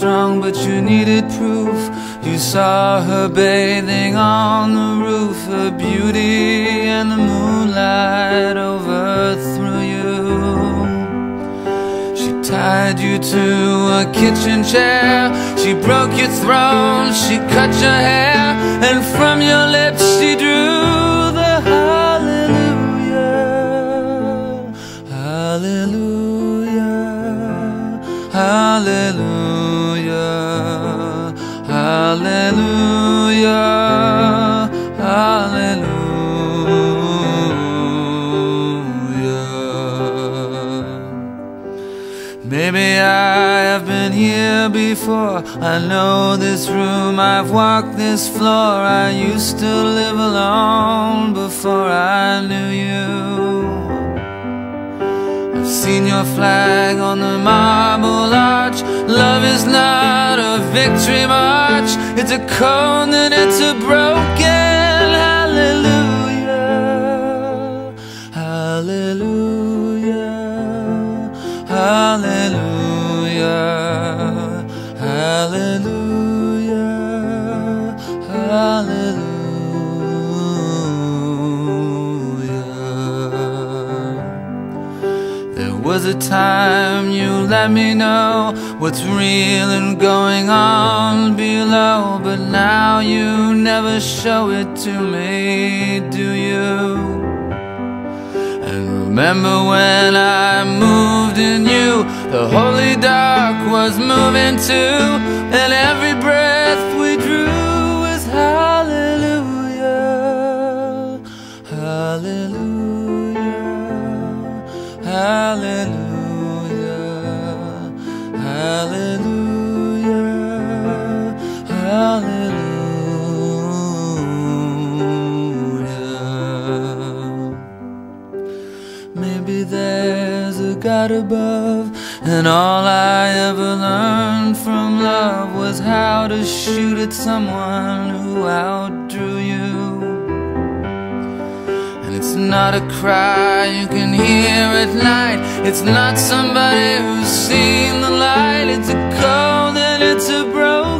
strong, but you needed proof. You saw her bathing on the roof, her beauty and the moonlight overthrew you. She tied you to a kitchen chair, she broke your throne, she cut your hair, and from your lips hallelujah, hallelujah. Maybe I have been here before. I know this room, I've walked this floor. I used to live alone before I knew you. I've seen your flag on the marble arch. Love is not victory march, it's a cone and it's a broken hallelujah. Hallelujah. Hallelujah. Hallelujah. Hallelujah. There was a time you let me know what's real and going on below, but now you never show it to me, do you? And remember when I moved in you, the holy dark was moving too, and every breath we drew was hallelujah, hallelujah, hallelujah, above, and all I ever learned from love was how to shoot at someone who outdrew you. And it's not a cry you can hear at night, it's not somebody who's seen the light, it's a cold and it's a broken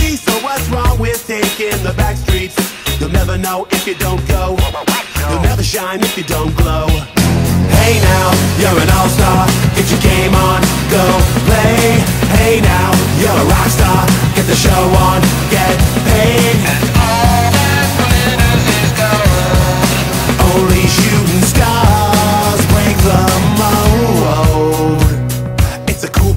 Know if you don't go. You'll never shine if you don't glow. Hey now, you're an all-star. Get your game on, go play. Hey now, you're a rock star. Get the show on, get paid.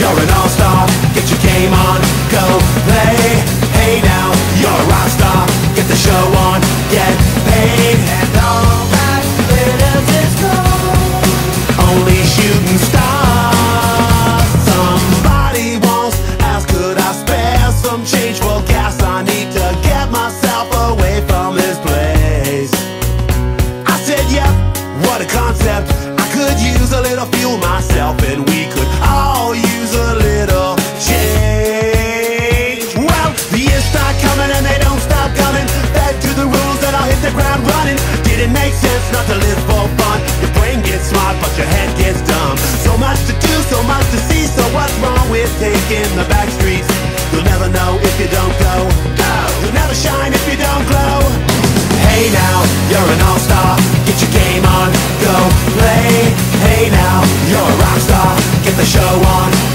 You're an all-star, get your game on, go play. Hey now, you're a rock star, get the show on, get paid. And all that glitters is gold. Only shooting stars. Somebody once asked, could I spare some change for gas? I need to get myself away from this place. I said, yep, what a concept. I could use a little fuel myself, and we taking the back streets? You'll never know if you don't go. Go! You'll never shine if you don't glow. Hey now, you're an all-star, get your game on, go play. Hey now, you're a rock star, get the show on,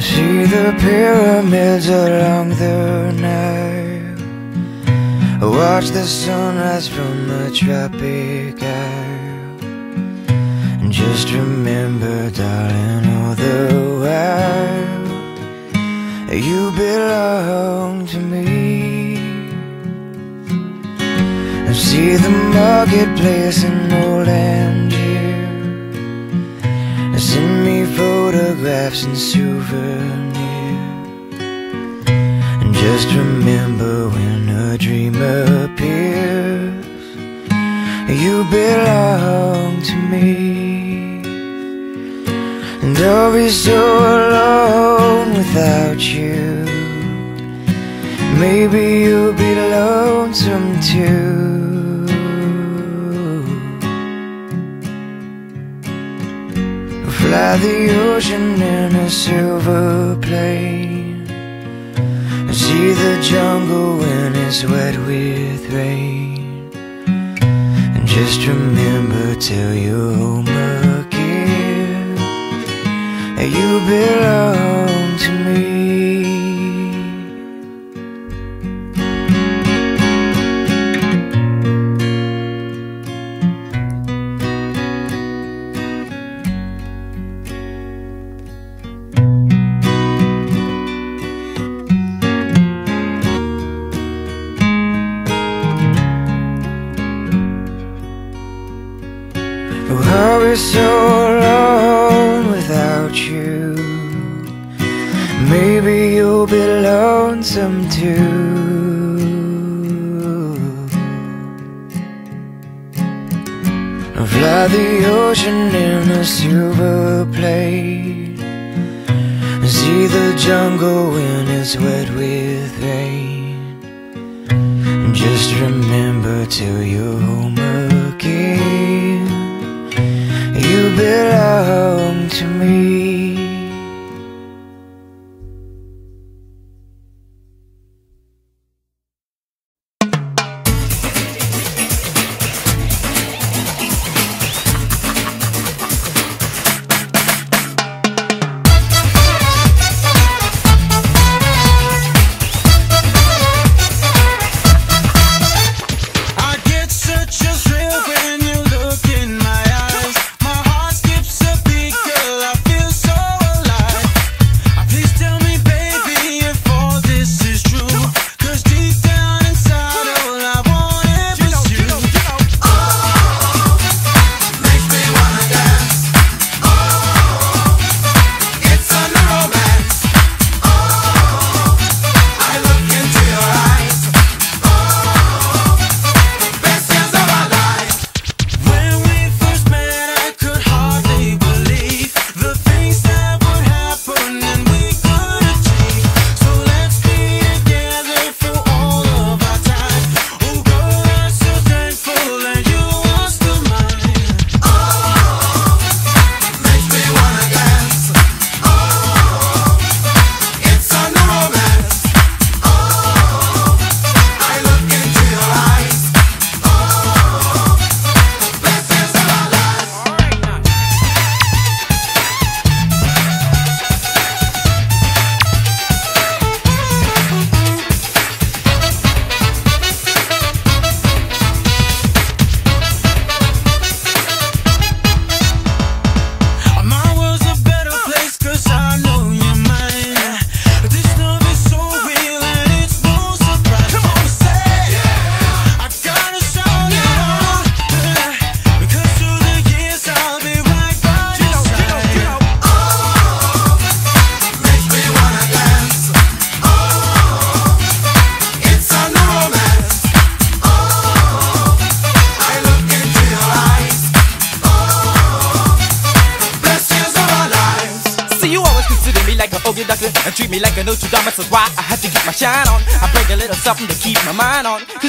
the pyramids along the Nile. Watch the sunrise from the tropic isle. And just remember, darling, all the while you belong to me. And see the marketplace in old Algiers. Photographs and souvenirs. And just remember when a dream appears, you belong to me. And I'll be so alone without you. Maybe you'll be lonesome too. Fly the ocean in a silver plane. See the jungle when it's wet with rain. And just remember till you're home again You belong I'll the ocean in a silver plane. See the jungle when it's wet with rain. And just remember till you're home again. You belong to me. Like a Notre Dame. That's why I had to get my shine on. I break a little something to keep my mind on. Cause